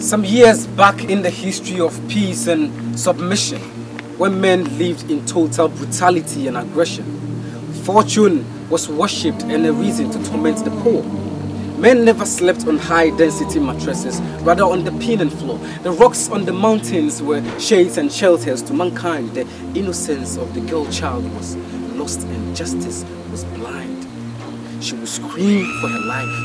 Some years back in the history of peace and submission, when men lived in total brutality and aggression, fortune was worshipped and a reason to torment the poor. Men never slept on high density mattresses, rather on the peanut floor. The rocks on the mountains were shades and shelters to mankind. The innocence of the girl child was lost and justice was blind. She would scream for her life,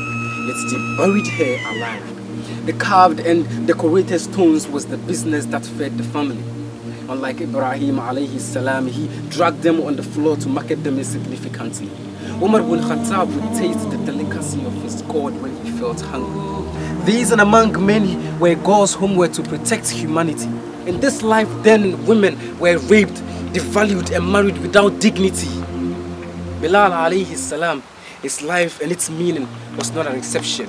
yet they buried her alive. The carved and decorated stones was the business that fed the family. Unlike Ibrahim alayhi salam, he dragged them on the floor to market them insignificantly. Umar bin Khattab would taste the delicacy of his God when he felt hungry. These and among many were gods whom were to protect humanity. In this life then women were raped, devalued and married without dignity. Bilal alayhi salam, his life and its meaning was not an exception.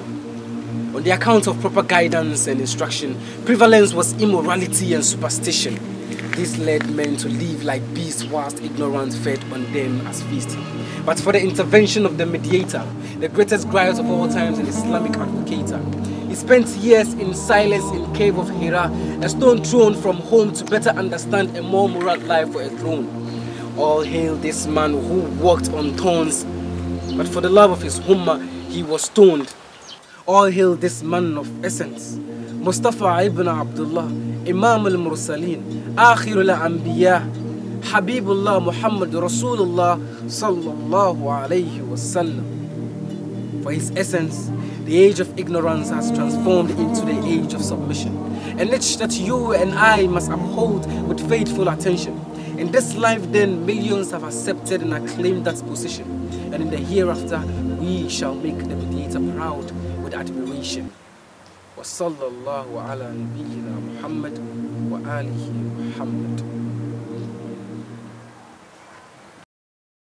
On the account of proper guidance and instruction, prevalence was immorality and superstition. This led men to live like beasts whilst ignorance fed on them as feast. But for the intervention of the mediator, the greatest griot of all times and Islamic advocator, he spent years in silence in cave of Hira, a stone thrown from home to better understand a more moral life for a throne. All hail this man who walked on thorns, but for the love of his ummah, he was stoned all hail this man of essence Mustafa ibn Abdullah Imam al-Mursaleen Akhir al-Anbiya Habibullah Muhammad Rasulullah Sallallahu alayhi wasallam For his essence the age of ignorance has transformed into the age of submission an age that you and I must uphold with faithful attention in this life then millions have accepted and acclaimed that position and in the hereafter we shall make the mediator proud with admiration. وصلى الله على نبينا محمد وآله محمد